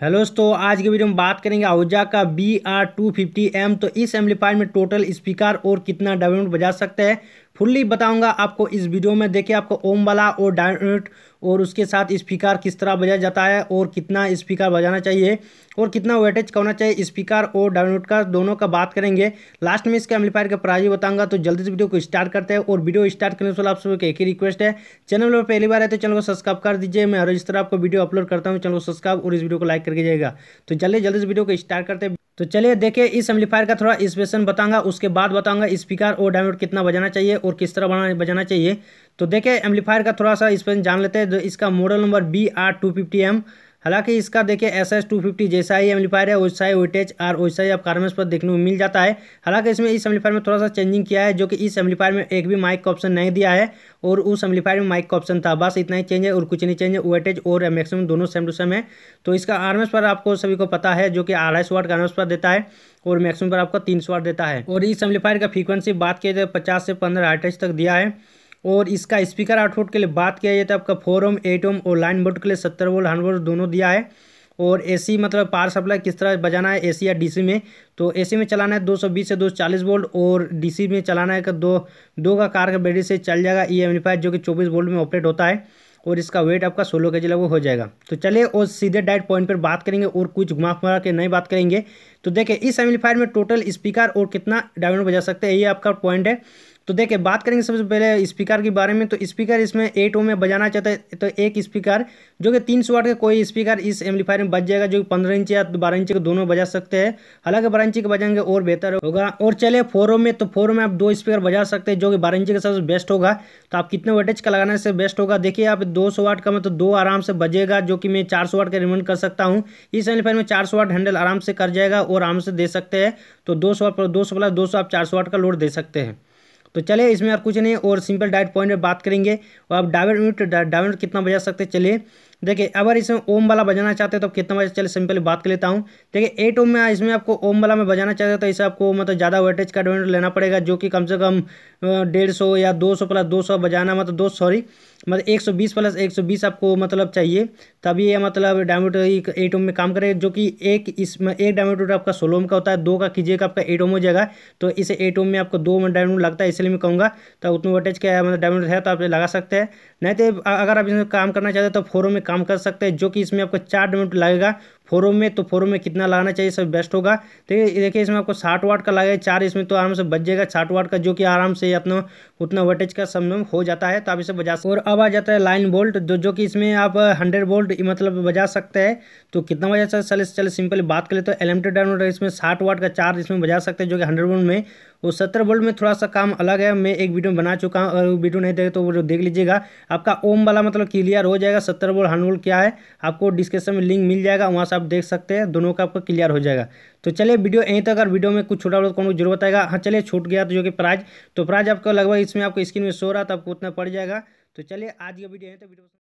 Hello दोस्तों, आज के वीडियो में बात करेंगे आहूजा का B R two fifty M तो इस एम्पलीफायर में टोटल स्पीकर और कितना डबल बजा सकते हैं? फुल्ली बताऊँगा आपको इस वीडियो में। देखिए, आपको ओम वाला और डायमंड और उसके साथ स्पीकर किस तरह बजाया जाता है और कितना स्पीकर बजाना चाहिए और कितना वेटेज का होना चाहिए, स्पीकर और डाउनलोड का दोनों का बात करेंगे। लास्ट में इसके एम्पलीफायर का प्राइज बताऊँगा तो जल्दी से वीडियो को स्टार्ट करते हैं और वीडियो स्टार्ट करने से आप सबको एक ही रिक्वेस्ट है चैनल पर पहली बार है तो चैनल को सब्सक्राइब कर दीजिए। मैं हर इस तरह आपको वीडियो अपलोड करता हूँ, चैनल को सब्सक्राइब और इस वीडियो को लाइक करके जाएगा तो जल्दी जल्दी से वीडियो को स्टार्ट करते हैं। तो चलिए देखिए, इस एम्पलीफायर का थोड़ा स्पेशन बताऊँगा, उसके बाद बताऊँगा स्पीकर और डायमोड कितना बजाना चाहिए और किस तरह बजाना चाहिए। तो देखिए एम्पलीफायर का थोड़ा सा स्पेशन जान लेते हैं, जो इसका model number B R two fifty M हालाँकि इसका देखिए एस एस टू फिफ्टी जैसा ही एम्पलीफायर है वैसा ही वेटेज और वैसा ही आप कार्मेस पर देखने को मिल जाता है। हालाँकि इसमें इस एम्पलीफायर में थोड़ा सा चेंजिंग किया है, जो कि इस एम्पलीफायर में एक भी माइक का ऑप्शन नहीं दिया है और उस एम्पलीफायर में माइक का ऑप्शन था। बस इतना ही चेंज है और कुछ नहीं चेंज है वेटेज और मैक्सिमम दोनों सेम टू सेम है। तो इसका आरएमएस पर आपको सभी को पता है, जो कि अढ़ाई सौ वाट का आरएमएस पर देता है और मैक्सिमम पर आपको तीन सौ वाट देता है। और इस एम्पलीफायर का फ्रीक्वेंसी बात किया जाए पचास से पंद्रह आर्टेज तक दिया है। और इसका स्पीकर आउटपुट के लिए बात किया जाए तो आपका फोर ओम, एट ओम और लाइन बोर्ड के लिए सत्तर वोल्ट, हंड्रेड वोल्ट दोनों दिया है। और एसी मतलब पावर सप्लाई किस तरह बजाना है, एसी या डीसी में? तो एसी में चलाना है 220 से 240 वोल्ट और डीसी में चलाना है कि दो दो का कार का बैटरी से चल जाएगा ई एम्पलीफायर जो कि 24 वोल्ट में ऑपरेट होता है। और इसका वेट आपका सोलह के जी लगभग हो जाएगा। तो चलिए और सीधे डायरेक्ट पॉइंट पर बात करेंगे और कुछ घुमा फुमा के नहीं बात करेंगे। तो देखिए, इस एम्पलीफायर में टोटल स्पीकर और कितना डायमंड बजा सकते हैं, ये आपका पॉइंट है। तो देखिए बात करेंगे सबसे पहले स्पीकर के बारे में। तो स्पीकर इसमें एट ओम में बजाना चाहता है तो एक स्पीकर, जो कि तीन सौ वाट का कोई स्पीकर इस एम्पलीफायर में बज जाएगा, जो कि पंद्रह इंच या बारह इंच के दोनों बजा सकते हैं। हालाँकि बारह इंच के बजाएँगे और बेहतर होगा। और चले फोर ओम में तो फोर में आप दो स्पीकर बजा सकते हैं, जो कि बारह इंच के सबसे बेस्ट होगा। तो आप कितने वोटेज का लगाने से बेस्ट होगा? देखिए, आप दो सौ वाट का में तो दो आराम से बजेगा, जो कि मैं चार सौ वाट का रिमांड कर सकता हूँ। इस एम्पलीफायर में चार सौ वाट हैंडल आराम से कर जाएगा और आराम से दे सकते हैं। तो दो सौ वाट दो सौ प्लस दो सौ आप चार सौ वाट का लोड दे सकते हैं। तो चलिए इसमें और कुछ नहीं, और सिंपल डाइट पॉइंट में बात करेंगे। और आप डायमंड डायमंड कितना बजा सकते चलिए। देखिए अगर इसमें ओम वाला बजाना चाहते हैं तो कितना बजे, चलिए सिंपली बात कर लेता हूँ। देखिए एट ओम में, इसमें आपको ओम वाला में बजाना चाहते हैं तो इसे आपको मतलब ज़्यादा वेटेज का डायमंड लेना पड़ेगा, जो कि कम से कम डेढ़ सौ या दो सौ प्लस दो सौ बजाना मतलब दो सॉरी मतलब एक सौ बीस प्लस एक सौ बीस आपको मतलब चाहिए। तभी ये मतलब डायमंड एट ओम में काम करे जो कि एक इसमें एक डायमंड आपका सोलो ओम का होता है, दो का कीजिएगा आपका एट ओम हो जाएगा। तो इसे एट ओम में आपको दो डायमंड लगता है, इसलिए मैं कहूँगा तो उतना वेटेज का मतलब डायमंड है तो आप लगा सकते हैं। नहीं तो अगर आप इसमें काम करना चाहते हैं तो फोर में काम कर सकते हैं जो कि इसमें आपको चार मिनट लगेगा। फोरों में तो फोरम में कितना लगाना चाहिए सब बेस्ट होगा। देखिए देखिए, इसमें आपको साठ वाट का लगेगा चार इसमें तो आराम से बच जाएगा साठ वाट का जो कि आराम से अपना, उतना वोल्टेज का समझ हो जाता है तो आप इसे बजा सकते और अब आ जाता है लाइन बोल्ट जो जो कि इसमें आप हंड्रेड बोल्ट मतलब बजा सकते हैं। तो कितना बजा सकते चले चले सिंपल बात करें तो एलेमटेड डायमंड इसमें साठ वाट का चार्ज इसमें बजा सकते हैं, जो कि हंड्रेड वोल्ट में। वो सत्तर वोल्ट में थोड़ा सा काम अलग है। मैं एक वीडियो बना चुका हूँ, अगर वीडियो नहीं देखे तो वो देख लीजिएगा। आपका ओम वाला मतलब क्लियर हो जाएगा। सत्तर वोल्ट हंड्रेड वोल्ट क्या है? आपको डिस्क्रिप्शन में लिंक मिल जाएगा। वहाँ से आप देख सकते हैं, दोनों का आपका क्लियर हो जाएगा। तो चलिए वीडियो यहीं तक, अगर वीडियो में कुछ छोटा तो कौन ज़रूर बताएगा हाँ चलिए छूट गया तो जो कि प्राइज तो प्राइज आपका लगभग इसमें आपको स्क्रीन में शो रहा तो आपको उतना पड़ जाएगा। तो चलिए आज ये वीडियो यहीं तक, वीडियो